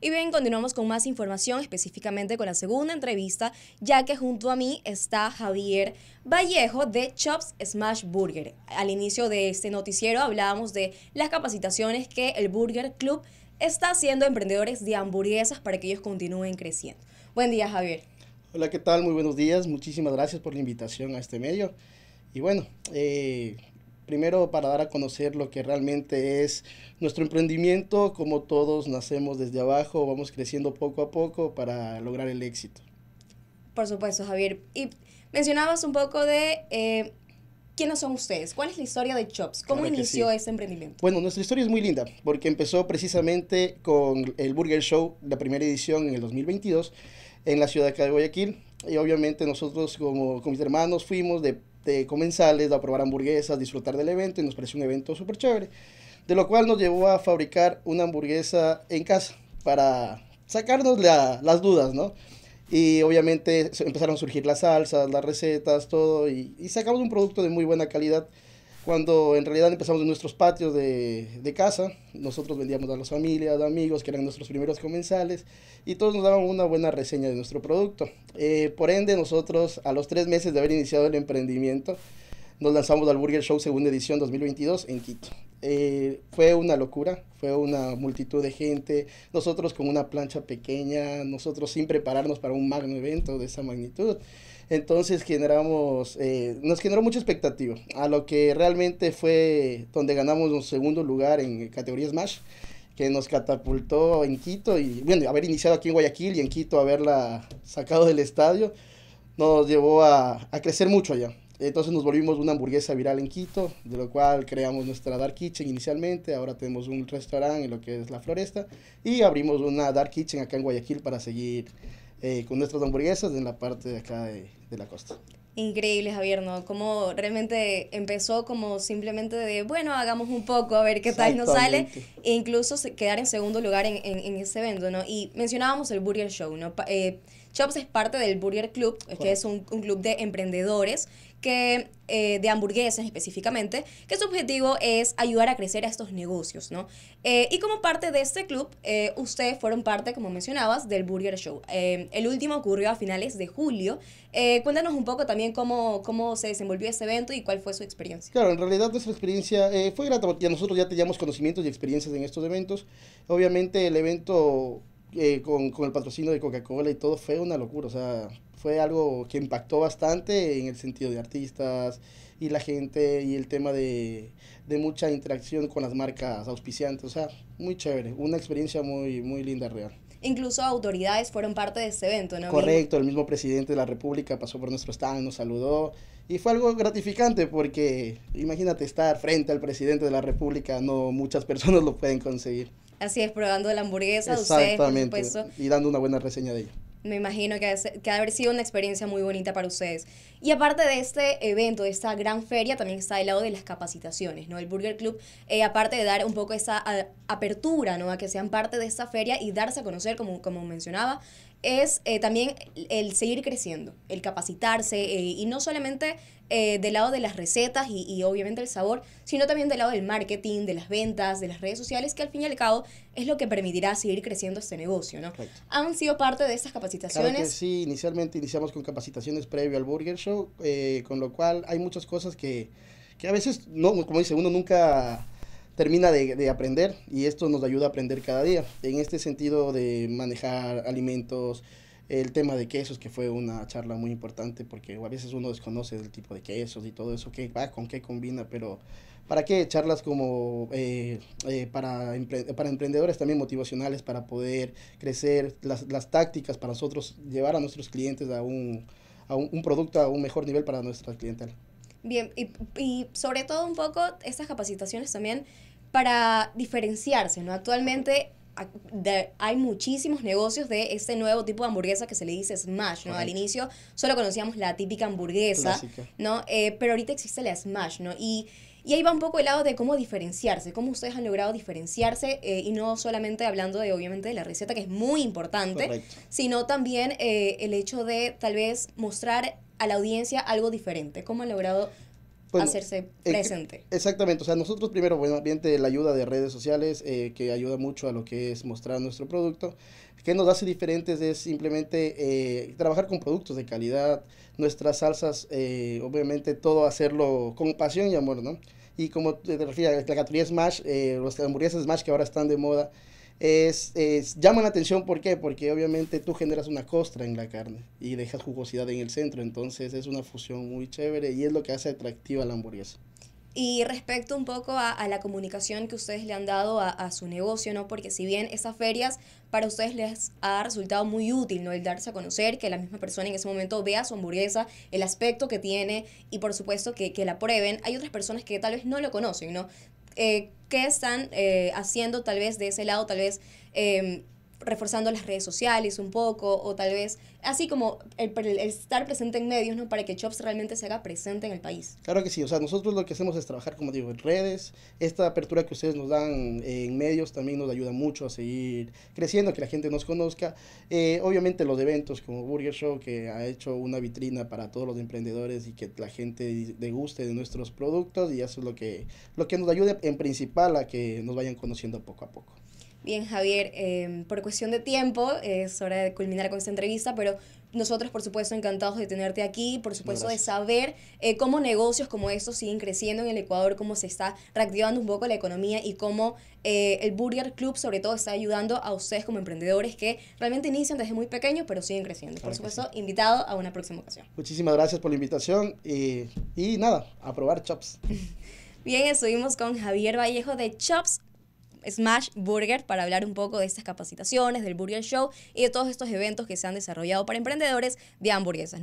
Y bien, continuamos con más información, específicamente con la segunda entrevista, ya que junto a mí está Javier Vallejo de Chops Smash Burger. Al inicio de este noticiero hablábamos de las capacitaciones que el Burger Club está haciendo a emprendedores de hamburguesas para que ellos continúen creciendo. Buen día, Javier. Hola, ¿qué tal? Muy buenos días. Muchísimas gracias por la invitación a este medio. Y bueno, eh, primero para dar a conocer lo que realmente es nuestro emprendimiento, como todos nacemos desde abajo, vamos creciendo poco a poco para lograr el éxito. Por supuesto, Javier. Y mencionabas un poco de eh, quiénes son ustedes, cuál es la historia de Chops, cómo inició ese emprendimiento. Bueno, nuestra historia es muy linda porque empezó precisamente con el Burger Show, la primera edición en el 2022 en la ciudad de Guayaquil. Y obviamente nosotros como con mis hermanos fuimos de, de comensales a probar hamburguesas, disfrutar del evento y nos pareció un evento súper chévere. De lo cual nos llevó a fabricar una hamburguesa en casa para sacarnos las dudas, ¿no? Y obviamente empezaron a surgir las salsas, las recetas, todo, y, y sacamos un producto de muy buena calidad cuando en realidad empezamos en nuestros patios de, de, casa, nosotros vendíamos a las familias, a amigos que eran nuestros primeros comensales y todos nos daban una buena reseña de nuestro producto. Eh, por ende, nosotros a los tres meses de haber iniciado el emprendimiento, nos lanzamos al Burger Show segunda edición 2022 en Quito. Eh, fue una locura, fue una multitud de gente, nosotros con una plancha pequeña, nosotros sin prepararnos para un magno evento de esa magnitud. Entonces generamos, eh, nos generó mucha expectativa a lo que realmente fue donde ganamos un segundo lugar en categoría Smash, que nos catapultó en Quito y bueno, haber iniciado aquí en Guayaquil y en Quito haberla sacado del estadio, nos llevó a, a crecer mucho allá. Entonces nos volvimos una hamburguesa viral en Quito, de lo cual creamos nuestra Dark Kitchen inicialmente, ahora tenemos un restaurante en lo que es La Floresta y abrimos una Dark Kitchen acá en Guayaquil para seguir eh, con nuestras hamburguesas en la parte de acá de, de la costa. Increíble, Javier, ¿no? Como realmente empezó como simplemente de, bueno, hagamos un poco, a ver qué tal nos sale, e incluso quedar en segundo lugar en, en, en, ese evento, ¿no? Y mencionábamos el Burger Show, ¿no? Eh, Chops es parte del Burger Club, que es un, un, club de emprendedores que, eh, de hamburguesas específicamente, que su objetivo es ayudar a crecer a estos negocios, ¿no? Eh, y como parte de este club, eh, ustedes fueron parte, como mencionabas, del Burger Show. Eh, el último ocurrió a finales de julio. Cuéntanos un poco también cómo, cómo se desenvolvió ese evento y cuál fue su experiencia. Claro, en realidad nuestra experiencia fue grata porque nosotros ya teníamos conocimientos y experiencias en estos eventos. Obviamente el evento eh, con, con, el patrocinio de Coca-Cola y todo fue una locura, o sea, fue algo que impactó bastante en el sentido de artistas y la gente y el tema de, de mucha interacción con las marcas auspiciantes, o sea, muy chévere, una experiencia muy, muy linda, real. Incluso autoridades fueron parte de este evento, ¿no? Correcto, el mismo presidente de la República pasó por nuestro stand, nos saludó y fue algo gratificante porque imagínate estar frente al presidente de la República, no muchas personas lo pueden conseguir. Así es, probando la hamburguesa Exactamente, ustedes, por y dando una buena reseña de ella. Me imagino que, que ha haber sido una experiencia muy bonita para ustedes. Y aparte de este evento, de esta gran feria, también está el lado de las capacitaciones, ¿no? El Burger Club, eh, aparte de dar un poco esa a, apertura, ¿no? A que sean parte de esta feria y darse a conocer, como, como mencionaba, es eh, también el seguir creciendo, el capacitarse eh, y no solamente eh, del lado de las recetas y, y, obviamente el sabor, sino también del lado del marketing, de las ventas, de las redes sociales, que al fin y al cabo es lo que permitirá seguir creciendo este negocio, ¿no? Correcto. ¿Han sido parte de estas capacitaciones? Claro que sí, inicialmente iniciamos con capacitaciones previo al Burger Show, eh, con lo cual hay muchas cosas que, que a veces, no, como dice, uno nunca termina de, de, aprender y esto nos ayuda a aprender cada día. En este sentido de manejar alimentos, el tema de quesos, que fue una charla muy importante porque a veces uno desconoce el tipo de quesos y todo eso, qué va, con qué combina, pero ¿para qué? Charlas como eh, eh, para, para emprendedores también motivacionales para poder crecer, las, las tácticas para nosotros llevar a nuestros clientes a un, a un producto a un mejor nivel para nuestra clientela. Bien, y, y sobre todo un poco estas capacitaciones también para diferenciarse, ¿no? Actualmente hay muchísimos negocios de este nuevo tipo de hamburguesa que se le dice smash, ¿no? Correcto. Al inicio solo conocíamos la típica hamburguesa, Clásica. ¿no? Eh, pero ahorita existe la smash, ¿no? Y, y ahí va un poco el lado de cómo diferenciarse, cómo ustedes han logrado diferenciarse eh, y no solamente hablando de, obviamente, de la receta, que es muy importante, Correcto. sino también eh, el hecho de tal vez mostrar a la audiencia algo diferente. ¿Cómo han logrado hacerse presente. exactamente, o sea, nosotros primero, bueno, ambiente la ayuda de redes sociales, eh, que ayuda mucho a lo que es mostrar nuestro producto. que nos hace diferentes es simplemente eh, trabajar con productos de calidad, nuestras salsas, eh, obviamente todo hacerlo con pasión y amor, ¿no? Y como te refieres, la categoría Smash, eh, los hamburguesas Smash que ahora están de moda, es, es, llaman la atención, ¿por qué? Porque obviamente tú generas una costra en la carne y dejas jugosidad en el centro, entonces es una fusión muy chévere y es lo que hace atractiva la hamburguesa. Y respecto un poco a, la comunicación que ustedes le han dado a, a, su negocio, ¿no? Porque si bien esas ferias para ustedes les ha resultado muy útil, ¿no? El darse a conocer, que la misma persona en ese momento vea su hamburguesa, el aspecto que tiene y por supuesto que, que la prueben. Hay otras personas que tal vez no lo conocen, ¿no? Eh, ¿Qué están eh, haciendo tal vez de ese lado? Tal vez... Eh, reforzando las redes sociales un poco, o tal vez, así como el, estar presente en medios, ¿no? Para que Chops realmente se haga presente en el país. Claro que sí, o sea, nosotros lo que hacemos es trabajar, como digo, en redes. Esta apertura que ustedes nos dan en medios también nos ayuda mucho a seguir creciendo, que la gente nos conozca. Eh, obviamente los eventos como Burger Show, que ha hecho una vitrina para todos los emprendedores y que la gente deguste de nuestros productos, y eso es lo que, lo que nos ayuda en principal a que nos vayan conociendo poco a poco. Bien, Javier, em, por cuestión de tiempo, es hora de culminar con esta entrevista, pero nosotros, por supuesto, encantados de tenerte aquí, por supuesto, de saber eh, cómo negocios como estos siguen creciendo en el Ecuador, cómo se está reactivando un poco la economía y cómo eh, el Burger Club, sobre todo, está ayudando a ustedes como emprendedores que realmente inician desde muy pequeños, pero siguen creciendo. por supuesto, invitado a una próxima ocasión. Muchísimas gracias por la invitación y, y nada, a probar Chops. Bien, estuvimos con Javier Vallejo de Chops Smash Burger para hablar un poco de estas capacitaciones, del Burger Show y de todos estos eventos que se han desarrollado para emprendedores de hamburguesas.